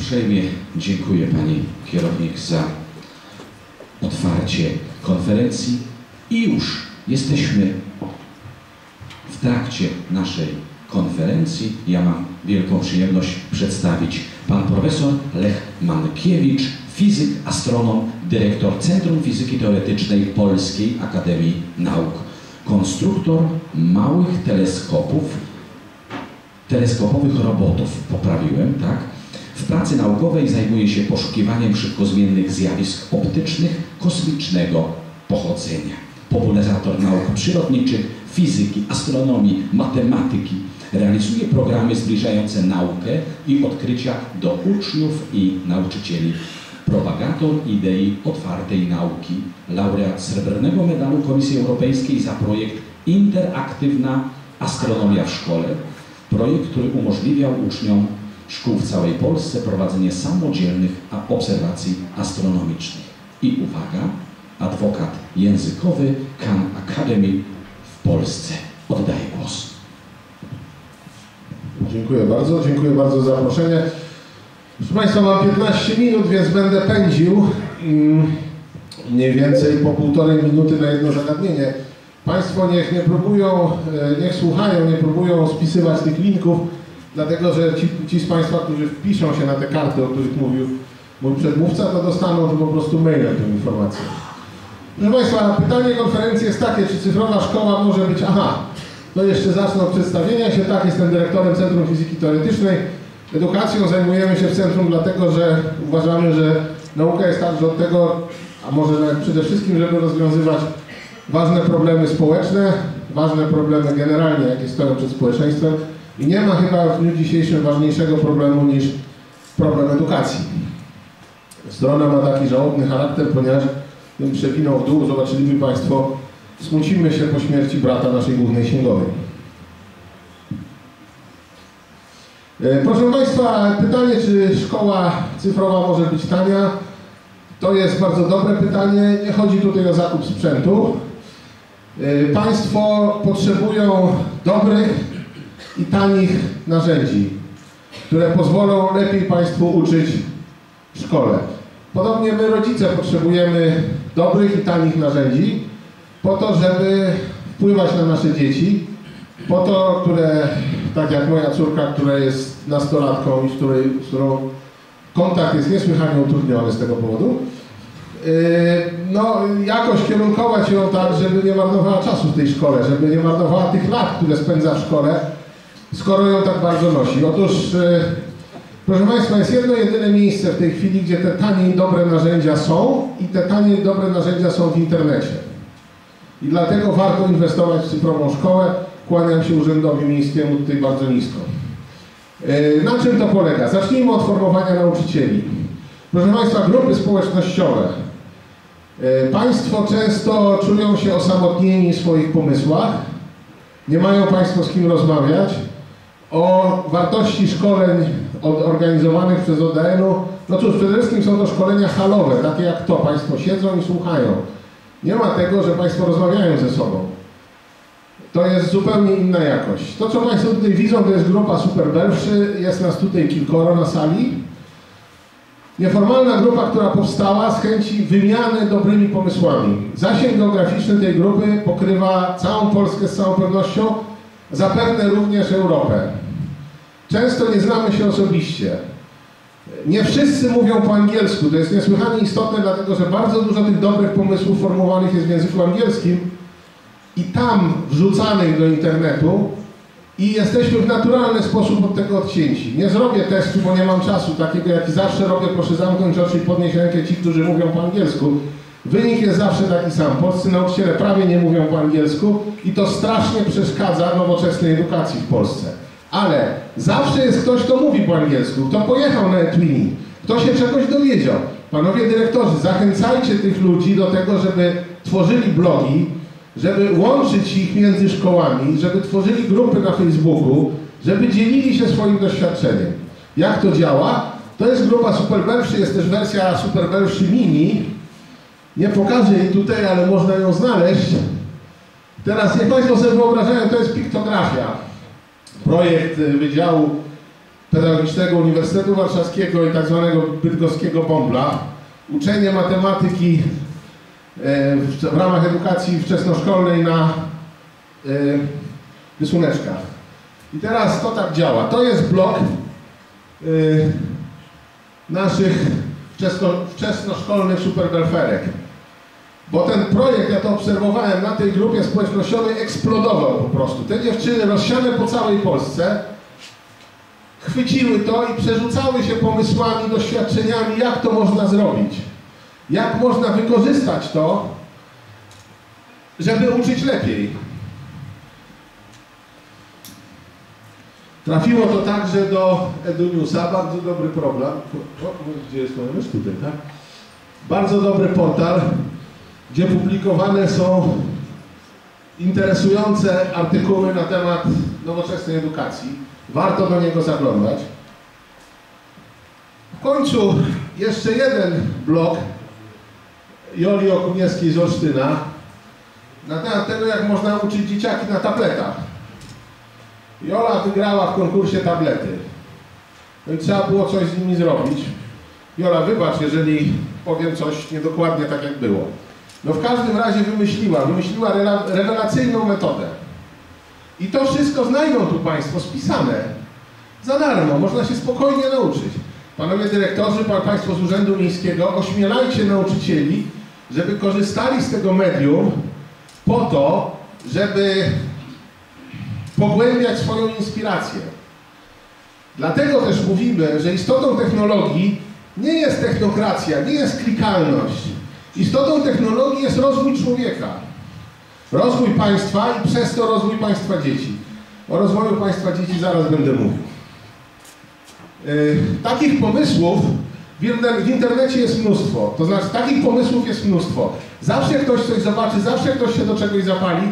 Uprzejmie dziękuję Pani Kierownik za otwarcie konferencji i już jesteśmy w trakcie naszej konferencji. Ja mam wielką przyjemność przedstawić Pan Profesor Lech Mankiewicz, fizyk, astronom, dyrektor Centrum Fizyki Teoretycznej Polskiej Akademii Nauk, konstruktor małych teleskopów, teleskopowych robotów, poprawiłem, tak? W pracy naukowej zajmuje się poszukiwaniem szybkozmiennych zjawisk optycznych kosmicznego pochodzenia. Popularyzator nauk przyrodniczych, fizyki, astronomii, matematyki. Realizuje programy zbliżające naukę i odkrycia do uczniów i nauczycieli. Propagator idei otwartej nauki. Laureat Srebrnego Medalu Komisji Europejskiej za projekt Interaktywna Astronomia w Szkole. Projekt, który umożliwiał uczniom szkół w całej Polsce prowadzenie samodzielnych obserwacji astronomicznych. I uwaga, adwokat językowy Khan Academy w Polsce. Oddaję głos. Dziękuję bardzo, dziękuję bardzo za zaproszenie. Proszę Państwa, mam 15 minut, więc będę pędził mm, mniej więcej po półtorej minuty na jedno zagadnienie. Państwo niech nie próbują, e, niech słuchają, nie próbują spisywać tych linków, dlatego że ci, ci z Państwa, którzy wpiszą się na te karty, o których mówił mój przedmówca, to dostaną po prostu mailem tę informację. Proszę Państwa, pytanie konferencji jest takie, czy cyfrowa szkoła może być... Aha, no jeszcze zacznę od przedstawienia się. Tak, jestem dyrektorem Centrum Fizyki Teoretycznej. Edukacją zajmujemy się w centrum dlatego, że uważamy, że nauka jest także od tego, a może przede wszystkim, żeby rozwiązywać ważne problemy społeczne, ważne problemy generalnie, jakie stoją przed społeczeństwem i nie ma chyba w dniu dzisiejszym ważniejszego problemu niż problem edukacji. Strona ma taki żałobny charakter, ponieważ tym przewinął w dół, zobaczyliby Państwo, smucimy się po śmierci brata naszej głównej księgowej. E, Proszę Państwa, pytanie, czy szkoła cyfrowa może być tania? To jest bardzo dobre pytanie. Nie chodzi tutaj o zakup sprzętu. E, Państwo potrzebują dobrych i tanich narzędzi, które pozwolą lepiej Państwu uczyć w szkole. Podobnie my rodzice potrzebujemy dobrych i tanich narzędzi po to, żeby wpływać na nasze dzieci, po to, które, tak jak moja córka, która jest nastolatką i z, której, z którą kontakt jest niesłychanie utrudniony z tego powodu, yy, no jakoś kierunkować ją tak, żeby nie marnowała czasu w tej szkole, żeby nie marnowała tych lat, które spędza w szkole, skoro ją tak bardzo nosi. Otóż, yy, proszę Państwa, jest jedno jedyne miejsce w tej chwili, gdzie te tanie i dobre narzędzia są i te tanie i dobre narzędzia są w internecie. I dlatego warto inwestować w cyfrową szkołę. Kłaniam się Urzędowi Miejskiemu tutaj bardzo nisko. Yy, Na czym to polega? Zacznijmy od formowania nauczycieli. Proszę Państwa, grupy społecznościowe. Yy, Państwo często czują się osamotnieni w swoich pomysłach. Nie mają Państwo z kim rozmawiać. O wartości szkoleń organizowanych przez ODN-u. No cóż, przede wszystkim są to szkolenia halowe, takie jak to. Państwo siedzą i słuchają. Nie ma tego, że Państwo rozmawiają ze sobą. To jest zupełnie inna jakość. To, co Państwo tutaj widzą, to jest grupa superbelwszy. Jest nas tutaj kilkoro na sali. Nieformalna grupa, która powstała z chęci wymiany dobrymi pomysłami. Zasięg geograficzny tej grupy pokrywa całą Polskę z całą pewnością, zapewne również Europę. Często nie znamy się osobiście. Nie wszyscy mówią po angielsku. To jest niesłychanie istotne, dlatego że bardzo dużo tych dobrych pomysłów formułowanych jest w języku angielskim i tam wrzucanych do internetu i jesteśmy w naturalny sposób od tego odcięci. Nie zrobię testu, bo nie mam czasu takiego, jaki zawsze robię. Proszę zamknąć oczy i podnieść rękę ci, którzy mówią po angielsku. Wynik jest zawsze taki sam. Polscy nauczyciele prawie nie mówią po angielsku i to strasznie przeszkadza nowoczesnej edukacji w Polsce. Ale zawsze jest ktoś, kto mówi po angielsku, kto pojechał na Etwini, kto się czegoś dowiedział. Panowie dyrektorzy, zachęcajcie tych ludzi do tego, żeby tworzyli blogi, żeby łączyć ich między szkołami, żeby tworzyli grupy na Facebooku, żeby dzielili się swoim doświadczeniem. Jak to działa? To jest grupa Superbelwszy, jest też wersja Superbelwszy Mini. Nie pokażę jej tutaj, ale można ją znaleźć. Teraz niech Państwo sobie wyobrażają, to jest piktografia. Projekt Wydziału Pedagogicznego Uniwersytetu Warszawskiego i tak zwanego bydgoskiego Bombla. Uczenie matematyki e, w, ramach edukacji wczesnoszkolnej na e, rysuneczkach. I teraz to tak działa. To jest blok e, naszych wczesno, wczesnoszkolnych superbelferek. Bo ten projekt, ja to obserwowałem na tej grupie społecznościowej, eksplodował po prostu. Te dziewczyny rozsiane po całej Polsce chwyciły to i przerzucały się pomysłami, doświadczeniami, jak to można zrobić. Jak można wykorzystać to, żeby uczyć lepiej. Trafiło to także do EduNewsa, bardzo dobry program. O, gdzie jest moja mysz? Tutaj, tak? Bardzo dobry portal, gdzie publikowane są interesujące artykuły na temat nowoczesnej edukacji. Warto do niego zaglądać. W końcu jeszcze jeden blog Joli Okuniewskiej z Olsztyna na temat tego, jak można uczyć dzieciaki na tabletach. Jola wygrała w konkursie tablety. No i trzeba było coś z nimi zrobić. Jola, wybacz, jeżeli powiem coś niedokładnie tak, jak było. No w każdym razie wymyśliła, wymyśliła rewelacyjną metodę. I to wszystko znajdą tu Państwo spisane. Za darmo, można się spokojnie nauczyć. Panowie dyrektorzy, pan, Państwo z Urzędu Miejskiego, ośmielajcie nauczycieli, żeby korzystali z tego medium po to, żeby pogłębiać swoją inspirację. Dlatego też mówimy, że istotą technologii nie jest technokracja, nie jest klikalność. Istotą technologii jest rozwój człowieka. Rozwój państwa i przez to rozwój państwa dzieci. O rozwoju państwa dzieci zaraz będę mówił. Yy, takich pomysłów w internecie jest mnóstwo. To znaczy, takich pomysłów jest mnóstwo. Zawsze ktoś coś zobaczy, zawsze ktoś się do czegoś zapali.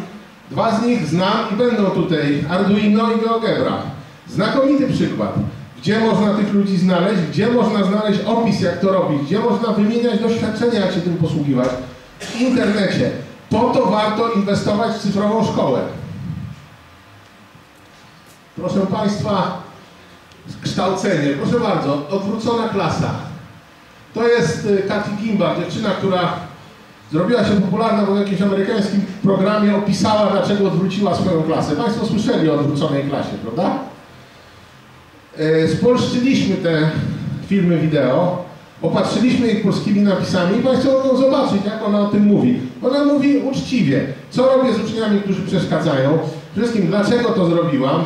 Dwa z nich znam i będą tutaj. Arduino i GeoGebra. Znakomity przykład. Gdzie można tych ludzi znaleźć, gdzie można znaleźć opis, jak to robić, gdzie można wymieniać doświadczenia, jak się tym posługiwać. W internecie. Po to warto inwestować w cyfrową szkołę. Proszę Państwa, kształcenie. Proszę bardzo, odwrócona klasa. To jest y, Katy Gimba, dziewczyna, która zrobiła się popularna w jakimś amerykańskim programie, opisała, dlaczego odwróciła swoją klasę. Państwo słyszeli o odwróconej klasie, prawda? Y, spolszczyliśmy te filmy wideo, opatrzyliśmy ich polskimi napisami i Państwo mogą zobaczyć, jak ona o tym mówi. Ona mówi uczciwie, co robię z uczniami, którzy przeszkadzają, przede wszystkim dlaczego to zrobiłam,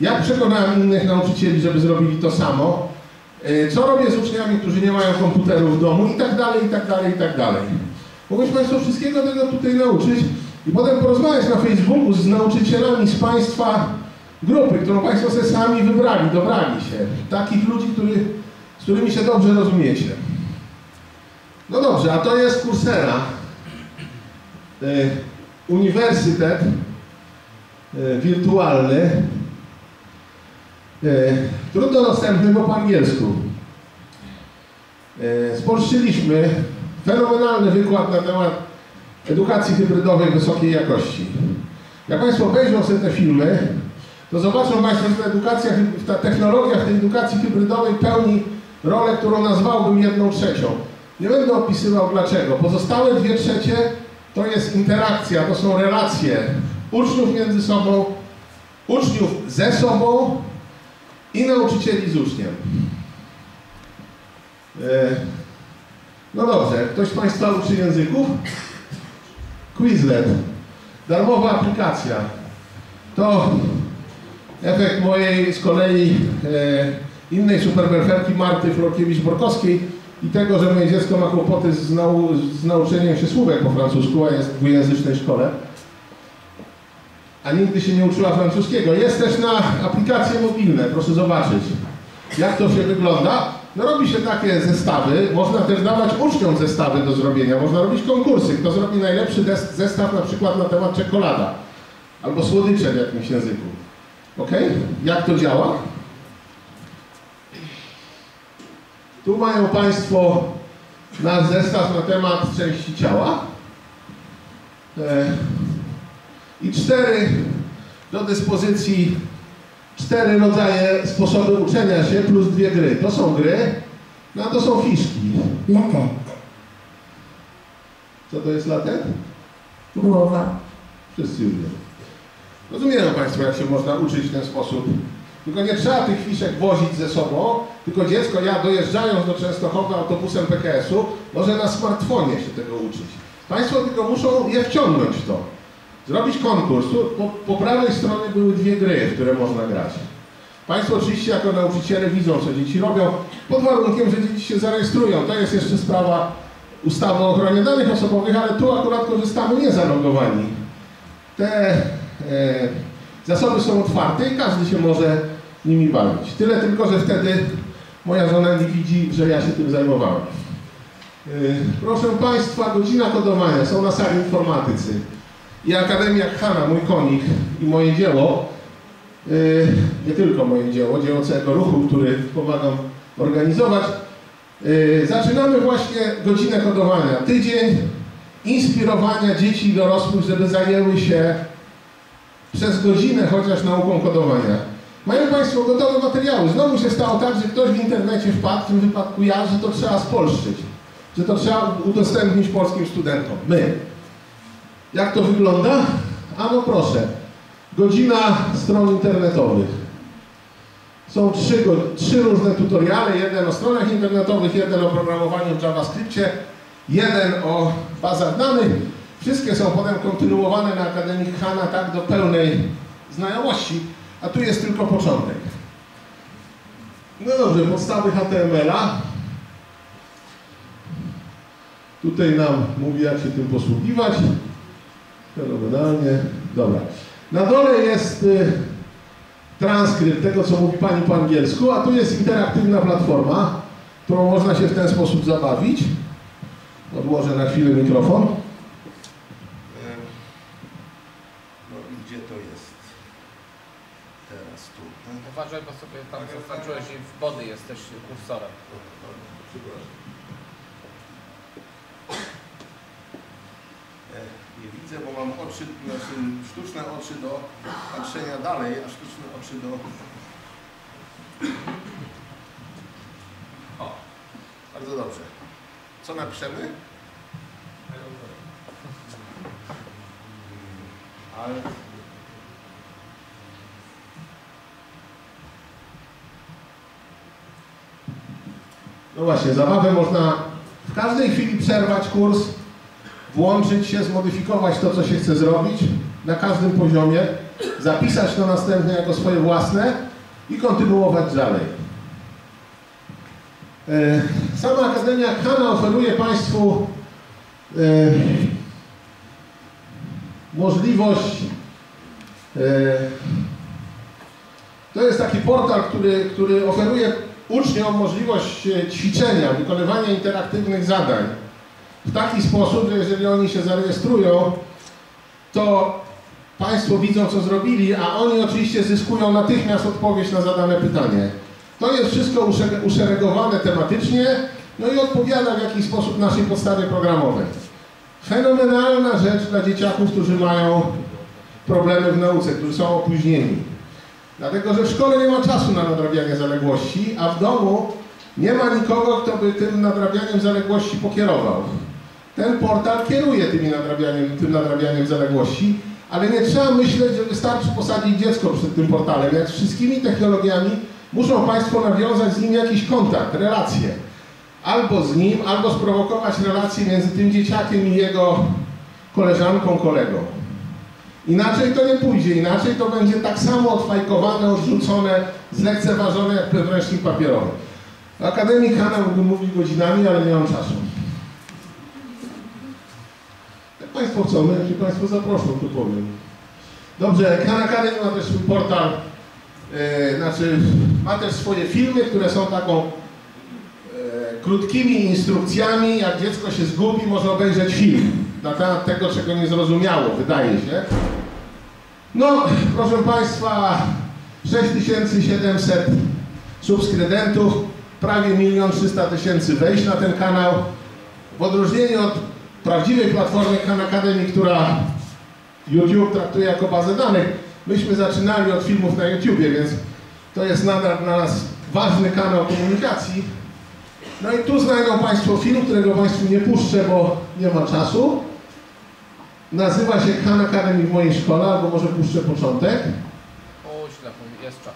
jak przekonałem innych nauczycieli, żeby zrobili to samo, e, co robię z uczniami, którzy nie mają komputerów w domu? I tak dalej, i tak dalej, i tak dalej. Mogę Państwo wszystkiego tego tutaj nauczyć i potem porozmawiać na Facebooku z nauczycielami z Państwa grupy, którą Państwo sobie sami wybrali, dobrali się. Takich ludzi, który, z którymi się dobrze rozumiecie. No dobrze, a to jest kursera. E, uniwersytet e, wirtualny, E, trudno dostępny, bo po angielsku. Spolszczyliśmy fenomenalny wykład na temat edukacji hybrydowej wysokiej jakości. Jak Państwo obejrzą sobie te filmy, to zobaczą Państwo, że ta edukacja, ta technologia w tej edukacji hybrydowej pełni rolę, którą nazwałbym jedną trzecią. Nie będę opisywał dlaczego. Pozostałe dwie trzecie to jest interakcja, to są relacje uczniów między sobą, uczniów ze sobą i nauczycieli z uczniem. E, no dobrze, ktoś z Państwa uczy języków? Quizlet. Darmowa aplikacja. To efekt mojej z kolei e, innej superberferki Marty Florkiewicz-Borkowskiej i tego, że moje dziecko ma kłopoty z, nau z nauczeniem się słówek po francusku, a jest w dwujęzycznej szkole a nigdy się nie uczyła francuskiego. Jest też na aplikacje mobilne, proszę zobaczyć, jak to się wygląda. No robi się takie zestawy, można też dawać uczniom zestawy do zrobienia, można robić konkursy, kto zrobi najlepszy zestaw na przykład na temat czekolada albo słodycze w jakimś języku. Ok? Jak to działa? Tu mają Państwo nasz zestaw na temat części ciała. E, i cztery do dyspozycji cztery rodzaje sposoby uczenia się plus dwie gry. To są gry, no a to są fiszki. Latent. Co to jest latent? Głowa. Wszyscy już wiedzą. Rozumieją Państwo, jak się można uczyć w ten sposób. Tylko nie trzeba tych fiszek wozić ze sobą, tylko dziecko, ja dojeżdżając do Częstochowy autobusem PKS-u, może na smartfonie się tego uczyć. Państwo tylko muszą je wciągnąć w to. Zrobić konkurs. Po, po prawej stronie były dwie gry, w które można grać. Państwo oczywiście jako nauczyciele widzą, co dzieci robią, pod warunkiem, że dzieci się zarejestrują. To jest jeszcze sprawa ustawy o ochronie danych osobowych, ale tu akurat korzystamy niezalogowani. Te e, zasoby są otwarte i każdy się może nimi bawić. Tyle tylko, że wtedy moja żona nie widzi, że ja się tym zajmowałem. E, proszę Państwa, godzina kodowania. Są na sali informatycy. I Akademia Hanna, mój konik i moje dzieło, e, nie tylko moje dzieło, dzieło całego ruchu, który pomagam organizować, e, zaczynamy właśnie godzinę kodowania. Tydzień inspirowania dzieci i dorosłych, żeby zajęły się przez godzinę chociaż nauką kodowania. Mają Państwo gotowe materiały. Znowu się stało tak, że ktoś w internecie wpadł, w tym wypadku ja, że to trzeba spolszczyć, że to trzeba udostępnić polskim studentom. My. Jak to wygląda? A no proszę. Godzina stron internetowych. Są trzy, trzy różne tutoriale. Jeden o stronach internetowych, jeden o programowaniu w JavaScriptie, jeden o bazach danych. Wszystkie są potem kontynuowane na Akademii Hanna tak do pełnej znajomości, a tu jest tylko początek. No dobrze, podstawy HTML-a. Tutaj nam mówi, jak się tym posługiwać. Fenomenalnie. Dobra. Na dole jest y, transkrypt tego, co mówi Pani po angielsku, a tu jest interaktywna platforma, którą można się w ten sposób zabawić. Odłożę na chwilę mikrofon. No i gdzie to jest? Teraz tu. Uważaj, bo sobie tam zaznaczyłeś i w body jesteś kursorem. Nie widzę, bo mam oczy, znaczy sztuczne oczy do patrzenia dalej, a sztuczne oczy do... O, bardzo dobrze. Co napiszemy? Ale... No właśnie, zabawę można w każdej chwili przerwać kurs, włączyć się, zmodyfikować to, co się chce zrobić na każdym poziomie, zapisać to następnie jako swoje własne i kontynuować dalej. E, Sama Akademia Hanna oferuje Państwu e, możliwość e, to jest taki portal, który, który oferuje uczniom możliwość e, ćwiczenia, wykonywania interaktywnych zadań w taki sposób, że jeżeli oni się zarejestrują, to Państwo widzą, co zrobili, a oni oczywiście zyskują natychmiast odpowiedź na zadane pytanie. To jest wszystko usze- uszeregowane tematycznie, no i odpowiada w jakiś sposób naszej podstawie programowej. Fenomenalna rzecz dla dzieciaków, którzy mają problemy w nauce, którzy są opóźnieni. Dlatego, że w szkole nie ma czasu na nadrabianie zaległości, a w domu nie ma nikogo, kto by tym nadrabianiem zaległości pokierował. Ten portal kieruje tymi nadrabianiem, tym nadrabianiem zaległości, ale nie trzeba myśleć, że wystarczy posadzić dziecko przed tym portalem. Jak z wszystkimi technologiami muszą Państwo nawiązać z nim jakiś kontakt, relację. Albo z nim, albo sprowokować relację między tym dzieciakiem i jego koleżanką, kolegą. Inaczej to nie pójdzie, inaczej to będzie tak samo odfajkowane, odrzucone, zlekceważone jak podręcznik papierowy. Akademik Hanna mógłby mówić godzinami, ale nie mam czasu. Jak Państwo chcą, się Państwo zaproszą, to powiem. Dobrze, Khan Academy ma też swój portal, e, znaczy ma też swoje filmy, które są taką e, krótkimi instrukcjami, jak dziecko się zgubi, może obejrzeć film na temat tego, czego nie zrozumiało, wydaje się. No, proszę Państwa, 6700 subskrybentów, prawie 1 300 tysięcy wejść na ten kanał. W odróżnieniu od prawdziwej platformy Khan Academy, która YouTube traktuje jako bazę danych, Myśmy zaczynali od filmów na YouTubie, więc to jest nadal dla nas ważny kanał komunikacji. No i tu znajdą Państwo film, którego Państwu nie puszczę, bo nie ma czasu. Nazywa się Khan Academy w mojej szkole, albo może puszczę początek. Powi- jest czas.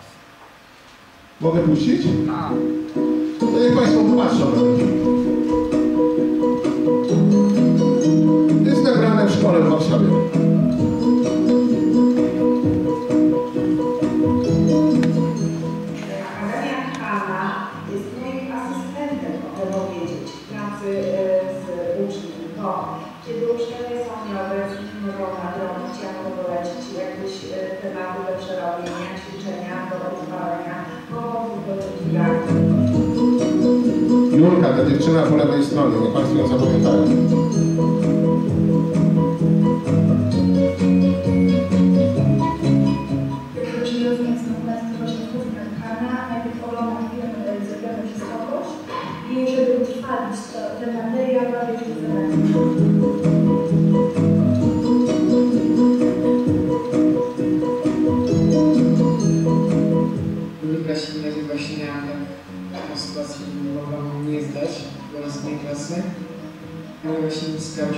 Mogę puścić? A, To niech Państwo film. Jest nagrane w szkole w Warszawie. Julka, ta dziewczyna po lewej stronie, niech Państwo ją zapamiętają.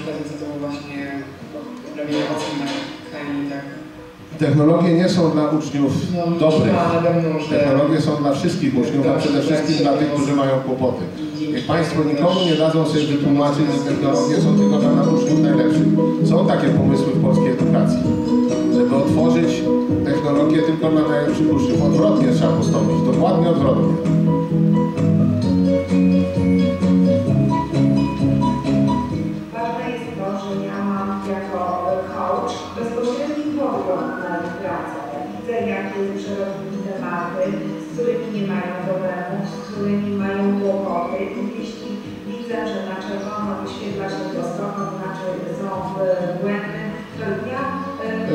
Przykładowa to właśnie robienie ocen na kraju i tak. Technologie nie są dla uczniów No, dobrych. mną, Technologie są dla wszystkich uczniów, a przede wszystkim dla tych, którzy mają kłopoty. Niech Państwo nikomu nie dadzą sobie wytłumaczyć, że technologie są tylko dla uczniów najlepszych. Są takie pomysły w polskiej edukacji, żeby otworzyć technologię tylko dla najlepszych uczniów. Odwrotnie trzeba postąpić, dokładnie odwrotnie.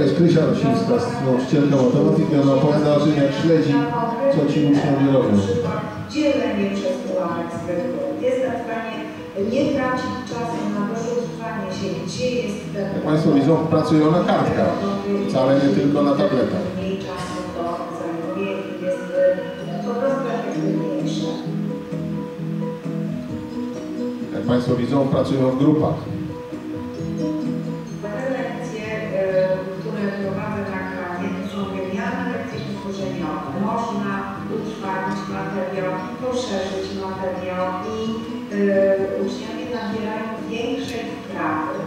Jest Krysia Rosińska, nauczycielka matematyki, ona opowiada o tym, jak śledzi, co ci uczniowie robią. Dzielenie przez ułamek. Jestem w stanie nie tracić czasu na dorzucanie się, gdzie jest ten... Jak Państwo widzą, pracują na kartkach, wcale nie tylko na tabletach. Mniej czasu to zajmuje i jest e, po prostu efektywniejsze. Jak Państwo widzą, pracują w grupach. Materiał, poszerzyć materiał i e, uczniowie nabierają większej wprawy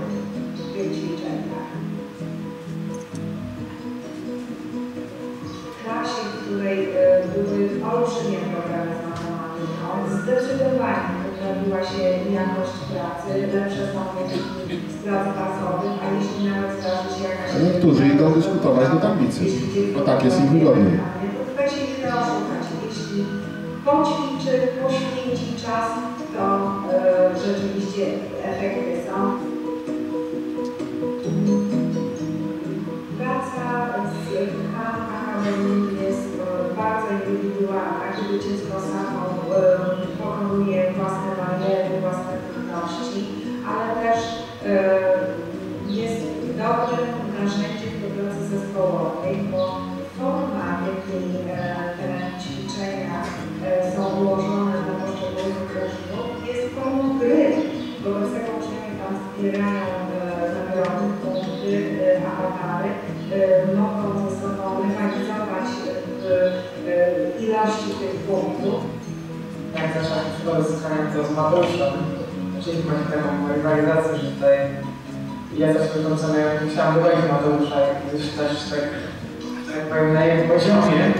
w tych ćwiczeniach. W klasie, w której e, były olbrzymie problemy z matematyką, zdecydowanie poprawiła się jakość pracy, lepsze są wyniki z prac bazowych, a jeśli nawet zdarzy się jakaś... Niektórzy idą dyskutować do tablicy, bo tak jest im wygodniej. Poćwiczy, poświęci czas, to e, rzeczywiście efekty są. Praca z Academy jest bardzo indywidualna, kiedy dziecko samo e, pokonuje własne bariery, własne trudności, ale też e, jest dobrym narzędziem do pracy zespołowej, bo forma, w jakiej są ułożone dla poszczególnych uczniów, jest formą gry. Wobec tego uczniowie tam zbierają e, nagrody, punkty, e, awatary, e, mogą ze sobą rywalizować w e, ilości tych punktów. Jak zaczęłam przygodę z kanałem to z Mateuszem, zaczęliśmy właśnie taką rywalizację, że tutaj ja też wykończony, musiałam dogonić Mateusza, jak gdzieś też tak, tak powiem, na jego poziomie.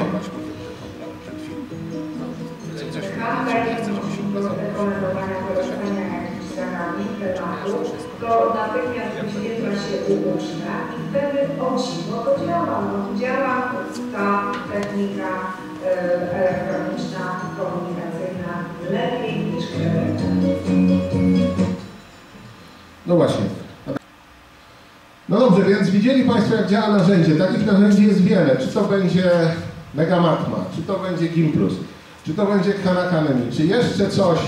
Rekomendowania korzystania jakimiś ranami tematu, to natychmiast wyświetla się u ucznia i wtedy o dziwo to działa. No, działa ta technika e, elektroniczna, komunikacyjna lepiej niż. No właśnie. No dobrze, więc widzieli Państwo, jak działa narzędzie. Takich narzędzi jest wiele. Czy to będzie Megamatma, czy to będzie Gimplus, czy to będzie Khan Academy, czy jeszcze coś,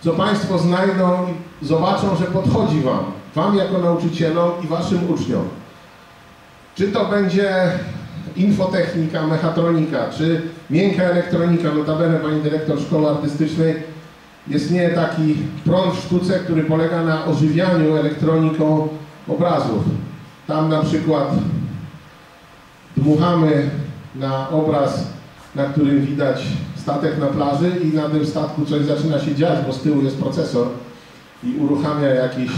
co Państwo znajdą i zobaczą, że podchodzi Wam, Wam jako nauczycielom i Waszym uczniom. Czy to będzie infotechnika, mechatronika, czy miękka elektronika, notabene pani dyrektor szkoły artystycznej, istnieje taki prąd w sztuce, który polega na ożywianiu elektroniką obrazów. Tam na przykład dmuchamy na obraz, na którym widać statek na plaży i na tym statku coś zaczyna się dziać, bo z tyłu jest procesor i uruchamia jakiś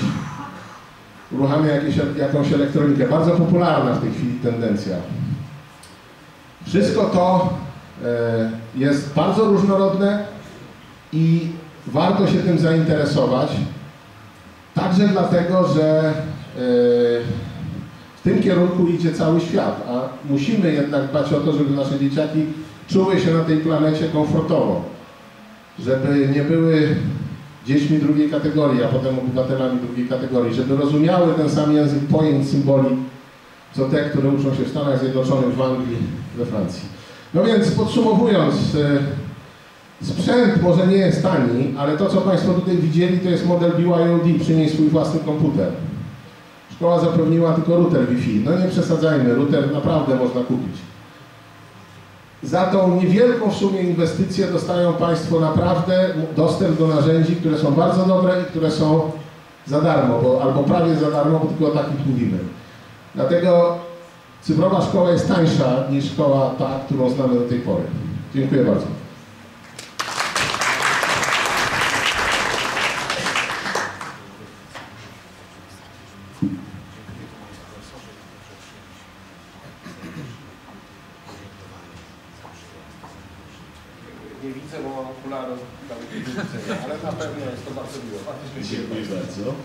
uruchamia jakieś, jakąś elektronikę. Bardzo popularna w tej chwili tendencja. Wszystko to e, jest bardzo różnorodne i warto się tym zainteresować. Także dlatego, że e, w tym kierunku idzie cały świat, a musimy jednak dbać o to, żeby nasze dzieciaki czuły się na tej planecie komfortowo. Żeby nie były dziećmi drugiej kategorii, a potem obywatelami drugiej kategorii, żeby rozumiały ten sam język pojęć, symboli, co te, które uczą się w Stanach Zjednoczonych, w Anglii, we Francji. No więc podsumowując, e, sprzęt może nie jest tani, ale to, co Państwo tutaj widzieli, to jest model BYOD, przynieś swój własny komputer. Szkoła zapewniła tylko router Wi-Fi. No nie przesadzajmy, router naprawdę można kupić. Za tą niewielką w sumie inwestycję dostają Państwo naprawdę dostęp do narzędzi, które są bardzo dobre i które są za darmo, bo, albo prawie za darmo, bo tylko o takich mówimy. Dlatego cyfrowa szkoła jest tańsza niż szkoła ta, którą znamy do tej pory. Dziękuję bardzo. Widzę,